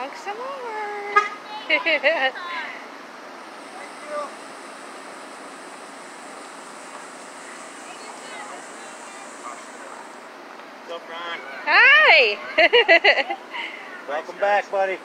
Honk some more. Up, Hi. Welcome back, buddy.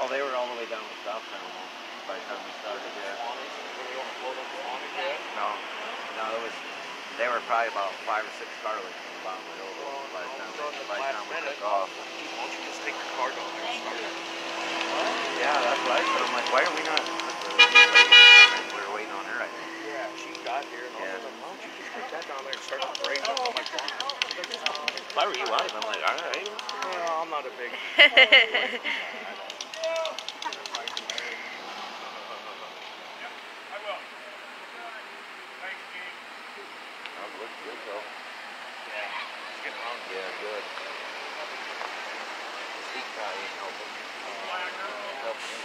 Oh, they were all the way down the south terminal by the time we started. Yeah. No, no, it was. They were probably about five or six car lengths from the bottom of the hill by the time, by the time we took off. Why don't you just take the car down there and start it? Yeah, that's what I said. I'm like, why are we not? We were waiting on her. I think. Yeah, she got here and I was like, why don't you just take that down there and start the parade up on my car? If I were you, I'd have been like, all right. Well, I'm not a big. That looks good though. Yeah, it's getting around. Yeah, good. The seat probably ain't helping. Helping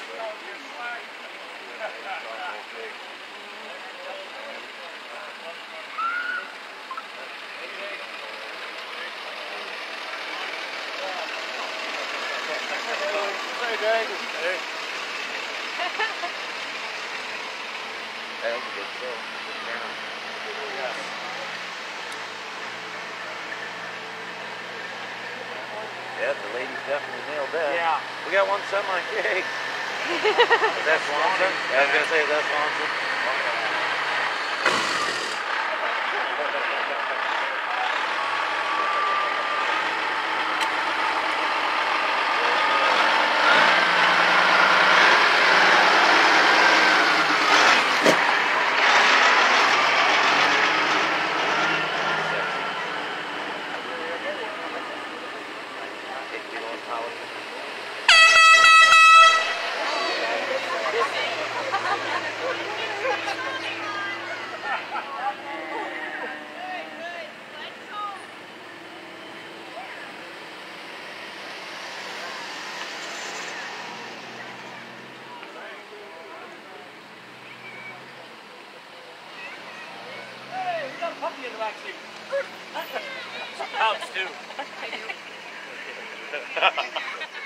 Hey, Hey. That was a good show. Yeah, the ladies definitely nailed that. Yeah. We got one semi cake. That's Swanson. Yeah, I was gonna say that's Swanson. Pounds too.